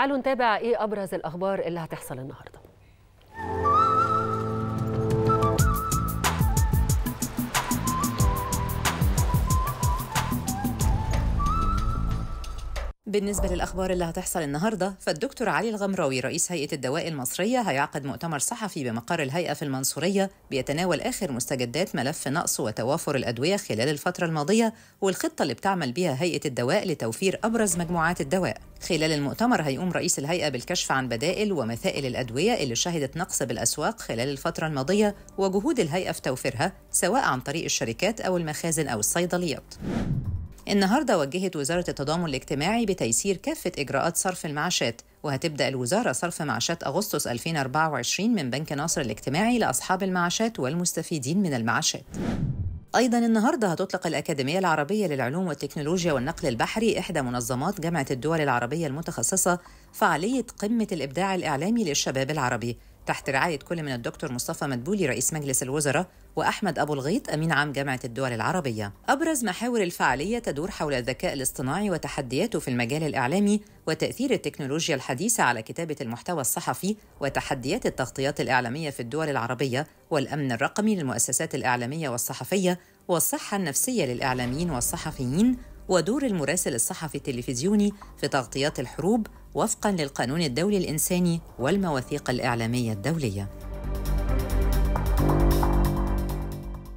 تعالوا نتابع إيه أبرز الأخبار اللي هتحصل النهارده. بالنسبة للأخبار اللي هتحصل النهاردة فالدكتور علي الغمراوي رئيس هيئة الدواء المصرية هيعقد مؤتمر صحفي بمقر الهيئة في المنصورية بيتناول آخر مستجدات ملف نقص وتوافر الأدوية خلال الفترة الماضية والخطة اللي بتعمل بيها هيئة الدواء لتوفير أبرز مجموعات الدواء. خلال المؤتمر هيقوم رئيس الهيئة بالكشف عن بدائل ومثائل الأدوية اللي شهدت نقص بالأسواق خلال الفترة الماضية وجهود الهيئة في توفيرها سواء عن طريق الشركات أو المخازن أو الصيدليات. النهارده وجهت وزارة التضامن الاجتماعي بتيسير كافة إجراءات صرف المعاشات وهتبدأ الوزارة صرف معاشات أغسطس 2024 من بنك ناصر الاجتماعي لأصحاب المعاشات والمستفيدين من المعاشات. أيضا النهارده هتطلق الأكاديمية العربية للعلوم والتكنولوجيا والنقل البحري إحدى منظمات جامعة الدول العربية المتخصصة فعالية قمة الإبداع الإعلامي للشباب العربي. تحت رعاية كل من الدكتور مصطفى مدبولي رئيس مجلس الوزراء وأحمد أبو الغيط أمين عام جامعة الدول العربية. أبرز محاور الفعالية تدور حول الذكاء الاصطناعي وتحدياته في المجال الإعلامي وتأثير التكنولوجيا الحديثة على كتابة المحتوى الصحفي وتحديات التغطيات الإعلامية في الدول العربية والأمن الرقمي للمؤسسات الإعلامية والصحفية والصحة النفسية للإعلاميين والصحفيين ودور المراسل الصحفي التلفزيوني في تغطيات الحروب وفقا للقانون الدولي الإنساني والمواثيق الإعلامية الدولية.